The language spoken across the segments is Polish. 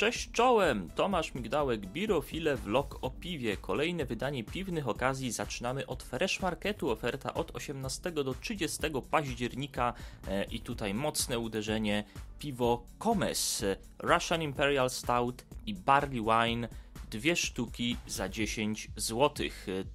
Cześć czołem! Tomasz Migdałek, Birofile, vlog o piwie. Kolejne wydanie piwnych okazji zaczynamy od Fresh Marketu. Oferta od 18 do 30 października e, i tutaj mocne uderzenie piwo Komes, Russian Imperial Stout i Barley Wine dwie sztuki za 10 zł.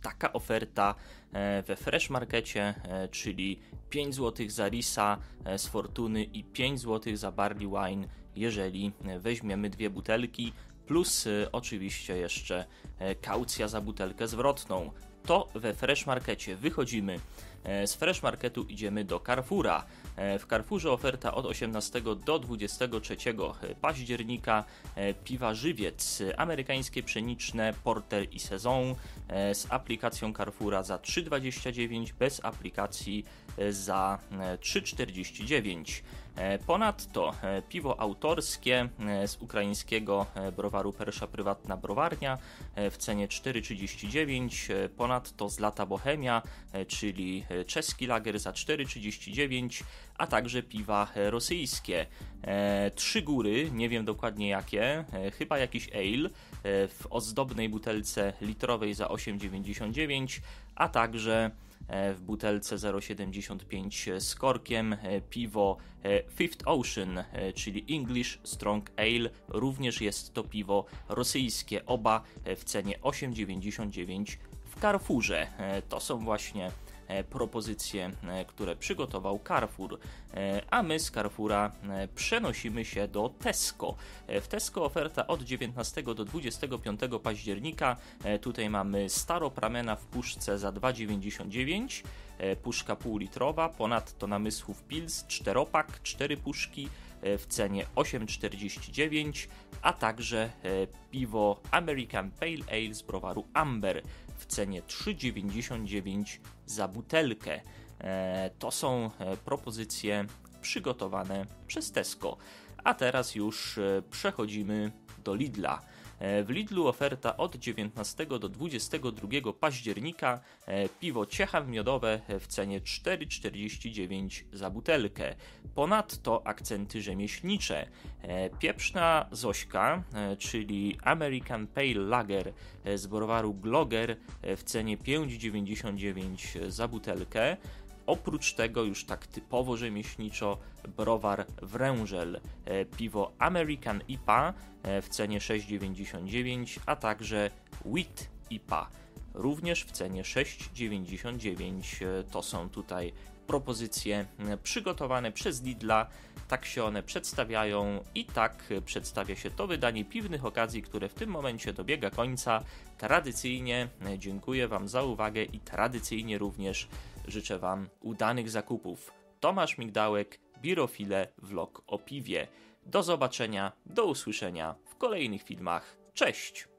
Taka oferta e, we Fresh Markecie, e, czyli 5 zł za Risa z Fortuny i 5 zł za Barley Wine jeżeli weźmiemy dwie butelki, plus oczywiście jeszcze e, kaucja za butelkę zwrotną. To we Fresh Markecie wychodzimy. E, z Fresh Marketu idziemy do Carrefoura. E, w Carrefourze oferta od 18 do 23 października piwa żywiec, amerykańskie pszeniczne, porter i sezon z aplikacją Carrefoura za 3,29, bez aplikacji za 3,49. E, ponadto e, piwo autorskie e, z ukraińskiego browaru Persza Prywatna Browarnia w cenie 4,39. Ponadto z lata Bohemia, czyli czeski lager za 4,39, a także piwa rosyjskie. Trzy góry, nie wiem dokładnie jakie, chyba jakiś ale w ozdobnej butelce litrowej za 8,99, a także E, w butelce 0,75 z korkiem, e, piwo e, Fifth Ocean, czyli English Strong Ale, również jest to piwo rosyjskie, oba w cenie 8,99 w Carrefourze. To są właśnie E, propozycje, e, które przygotował Carrefour. E, a my z Carrefoura przenosimy się do Tesco. W Tesco oferta od 19 do 25 października. Tutaj mamy staropramena w puszce za 2,99 puszka półlitrowa, ponadto namysłów Pils, czteropak, cztery puszki w cenie 8,49, a także piwo American Pale Ale z browaru Amber w cenie 3,99 za butelkę. E, to są e, propozycje przygotowane przez Tesco. A teraz już e, przechodzimy do Lidla. E, w Lidlu oferta od 19 do 22 października e, piwo Ciechan miodowe w cenie 4,49 za butelkę. Ponadto akcenty rzemieślnicze. E, pieprzna Zośka, czyli American Pale Lager z browaru Gloger w cenie 5,99 za butelkę. Oprócz tego już tak typowo rzemieślniczo browar Wrężel, e, piwo American IPA e, w cenie 6,99, a także Wheat IPA również w cenie 6,99. E, to są tutaj propozycje przygotowane przez Lidla. Tak się one przedstawiają i tak przedstawia się to wydanie piwnych okazji, które w tym momencie dobiega końca. Tradycyjnie dziękuję Wam za uwagę i tradycyjnie również życzę Wam udanych zakupów. Tomasz Migdałek, Birofile, vlog o piwie. Do zobaczenia, do usłyszenia w kolejnych filmach. Cześć!